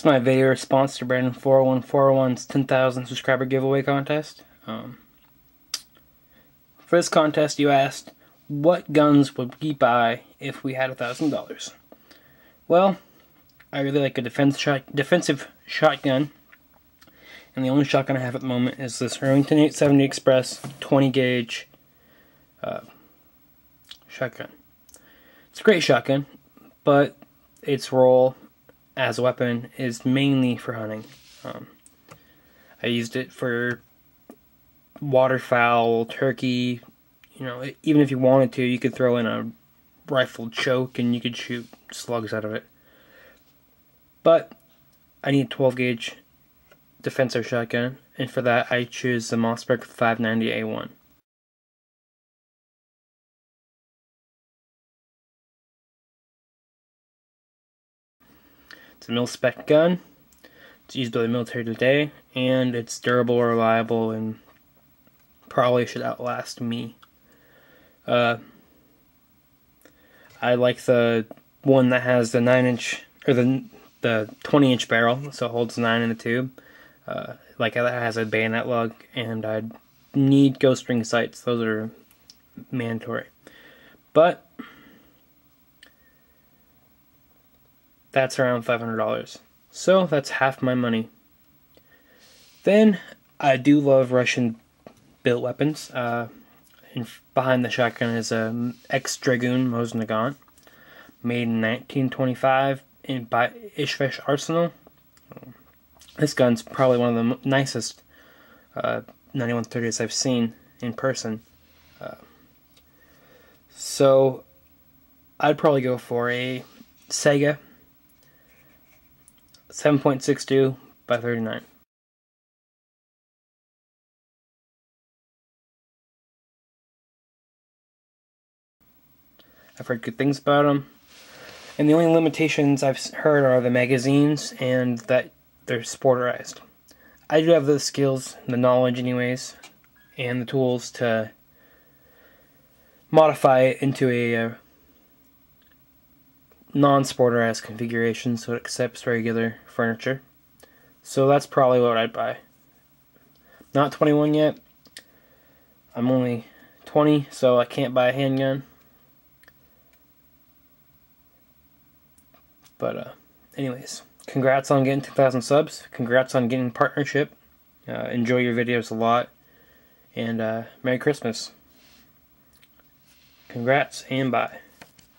This is my video response to Brandon401401's 10,000 subscriber giveaway contest. Um, for this contest, you asked, what guns would we buy if we had $1,000? Well, I really like a defense shot, defensive shotgun. And the only shotgun I have at the moment is this Remington 870 Express 20 gauge uh, shotgun. It's a great shotgun, but its role as a weapon is mainly for hunting. Um, I used it for waterfowl, turkey. You know, even if you wanted to, you could throw in a rifle choke and you could shoot slugs out of it. But I need a 12 gauge defensive shotgun, and for that I choose the Mossberg 590A1. It's a mil spec gun. It's used by the military today, and it's durable, reliable, and probably should outlast me. Uh, I like the one that has the nine inch or the the twenty inch barrel, so it holds nine in the tube. Uh, like that has a bayonet lug, and I need ghost ring sights. Those are mandatory. But that's around $500. So that's half my money. Then I do love Russian built weapons. Uh, behind the shotgun is a X Dragoon Mosin Nagant, made in 1925 in by Izhevsk Arsenal. This gun's probably one of the nicest uh, 9130s I've seen in person. Uh, so I'd probably go for a Saiga 7.62 by 39. I've heard good things about them. And the only limitations I've heard are the magazines and that they're sporterized. I do have the skills, the knowledge anyways, and the tools to modify it into a, a uh, non-sporterized configuration so it accepts regular furniture. So that's probably what I'd buy. Not 21 yet. I'm only 20, so I can't buy a handgun. But, uh, anyways, congrats on getting 2,000 subs. Congrats on getting partnership. Uh, enjoy your videos a lot. And, uh, Merry Christmas. Congrats and bye.